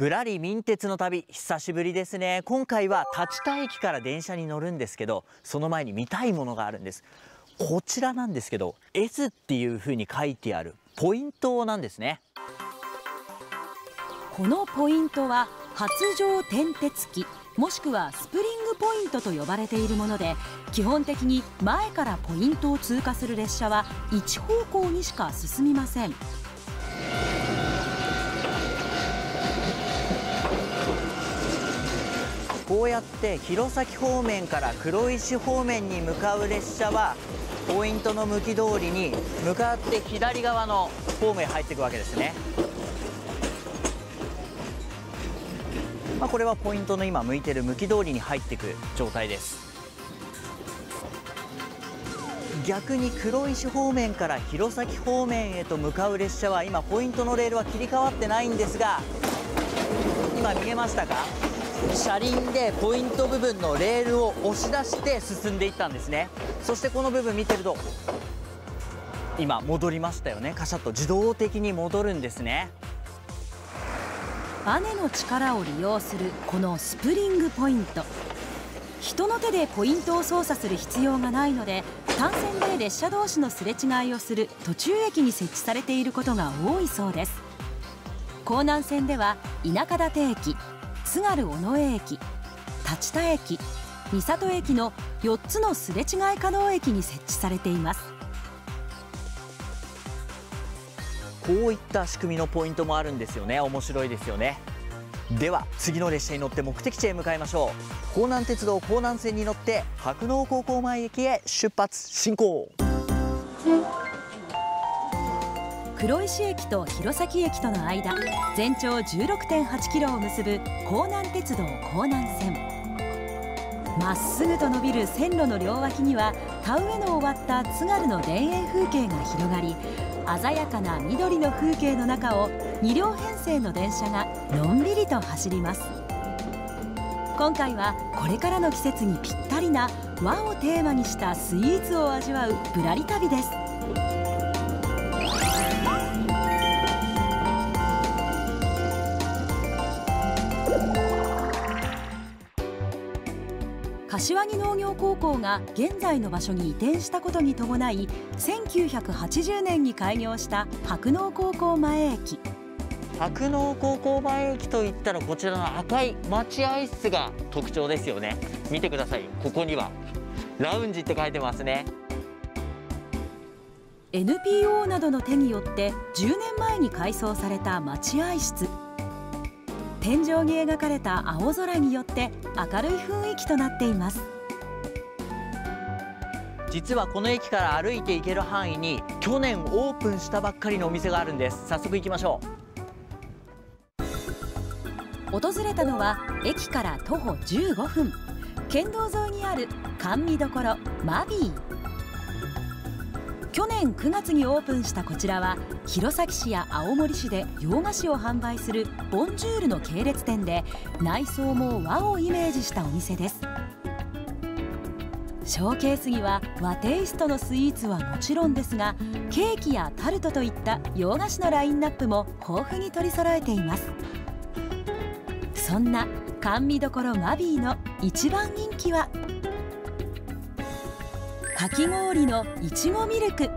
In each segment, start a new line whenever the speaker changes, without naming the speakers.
ぶらり民鉄の旅久しぶりですね。今回は立田駅から電車に乗るんですけどその前に見たいものがあるんです。こちらなんですけど S っていう風に書いてあるポイントなんですね。
このポイントは発情転鉄機もしくはスプリングポイントと呼ばれているもので基本的に前からポイントを通過する列車は一方向にしか進みません。
こうやって弘前方面から黒石方面に向かう列車はポイントの向き通りに向かって左側のホームへ入っていくわけですね、まあ、これはポイントの今向いてる向き通りに入っていく状態です。逆に黒石方面から弘前方面へと向かう列車は今ポイントのレールは切り替わってないんですが今見えましたか？車輪でポイント部分のレールを押し出して進んでいったんですね。そしてこの部分見てると今戻りましたよね。カシャッと自動的に戻るんですね。
バネの力を利用するこのスプリングポイント。人の手でポイントを操作する必要がないので単線で列車同士のすれ違いをする途中駅に設置されていることが多いそうです。江南線では田舎館駅津軽尾上駅立田駅三郷駅の4つのすれ違い可能駅に設置されています。
こういった仕組みのポイントもあるんですよね。面白いですよね。では次の列車に乗って目的地へ向かいましょう。江南鉄道江南線に乗って白農高校前駅へ出発進行。
黒石駅と弘前駅との間全長16.8キロを結ぶ江南鉄道江南線。まっすぐと伸びる線路の両脇には田植えの終わった津軽の田園風景が広がり鮮やかな緑の風景の中を2両編成の電車がのんびりと走ります。今回はこれからの季節にぴったりな和をテーマにしたスイーツを味わうぶらり旅です。柏木農業高校が現在の場所に移転したことに伴い1980年に開業した白農高校前駅。
白農高校前駅といったらこちらの赤い待合室が特徴ですよね。見てください。ここにはラウンジって書いてますね。
NPO などの手によって10年前に改装された待合室天井に描かれた青空によって明るい雰囲気となっています。
実はこの駅から歩いて行ける範囲に去年オープンしたばっかりのお店があるんです。早速行きましょ
う。訪れたのは駅から徒歩15分。県道沿いにある甘味どころマビー去年9月にオープンしたこちらは弘前市や青森市で洋菓子を販売するボンジュールの系列店で内装も和をイメージしたお店です。ショーケースには和テイストのスイーツはもちろんですがケーキやタルトといった洋菓子のラインナップも豊富に取り揃えています。そんな甘味どころマビーの一番人気はかき氷のいちごミルク。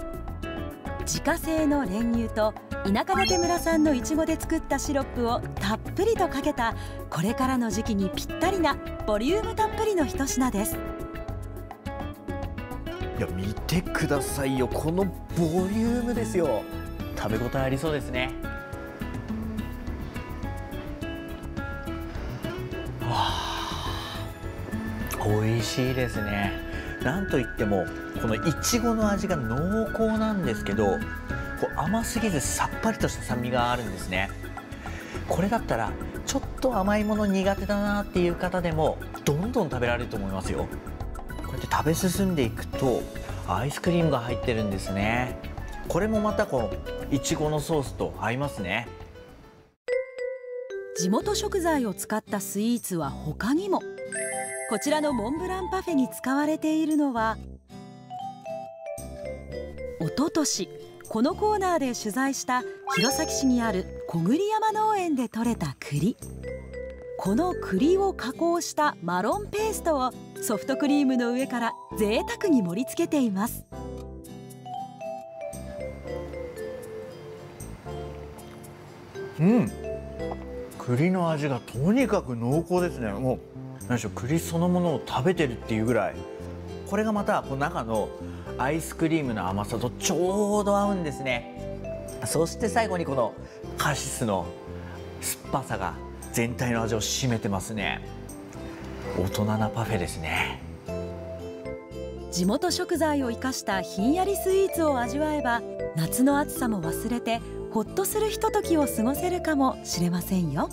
自家製の練乳と田舎館村産のいちごで作ったシロップをたっぷりとかけたこれからの時期にぴったりなボリュームたっぷりの一品です。
いや見てくださいよ。このボリュームですよ。食べ応えありそうですね。わあ美味しいですねなんといってもこのいちごの味が濃厚なんですけどこう甘すぎずさっぱりとした酸味があるんですね。これだったらちょっと甘いもの苦手だなっていう方でもどんどん食べられると思いますよ。こうやって食べ進んでいくとアイスクリームが入ってるんですね。これもまたこのいちごのソースと合いますね。
地元食材を使ったスイーツは他にも。こちらのモンブランパフェに使われているのはおととしこのコーナーで取材した弘前市にある小栗山農園で採れた栗。この栗を加工したマロンペーストをソフトクリームの上から贅沢に盛り付けています。
うん。栗の味がとにかく濃厚ですね。もう何でしょう栗そのものを食べてるっていうぐらい。これがまたこの中のアイスクリームの甘さとちょうど合うんですね。そして最後にこのカシスの酸っぱさが全体の味を占めてますね。大人なパフェですね。
地元食材を生かしたひんやりスイーツを味わえば夏の暑さも忘れてほっとするひとときを過ごせるかもしれませんよ。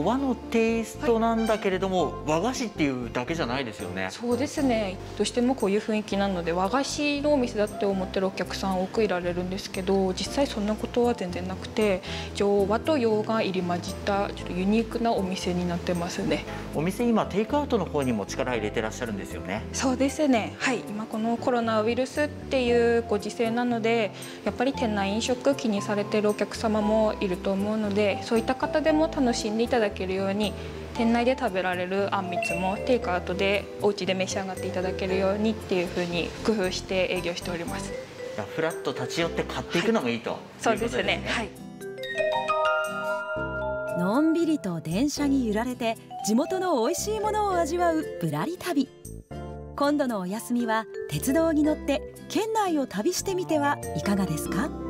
和のテイストなんだけれども、和菓子っていうだけじゃないですよね。
そうですね。どうしてもこういう雰囲気なので和菓子のお店だって思ってるお客さん多くいられるんですけど実際そんなことは全然なくて一応和と洋が入り混じったちょっとユニークなお店になってますね。
お店今テイクアウトの方にも力入れてらっしゃるんですよね。
そうですね。はい。今このコロナウイルスっていうご時世なのでやっぱり店内飲食気にされてるお客様もいると思うのでそういった方でも楽しんでいただけるように店内で食べられるあんみつもテイクアウトでお家で召し上がっていただけるようにっていうふうに工夫して営業しております。
フラッと立ち寄って買っていくのもい。いと、はい、
そうですね。はい。
のんびりと電車に揺られて地元の美味しいものを味わうぶらり旅。今度のお休みは鉄道に乗って県内を旅してみてはいかがですか？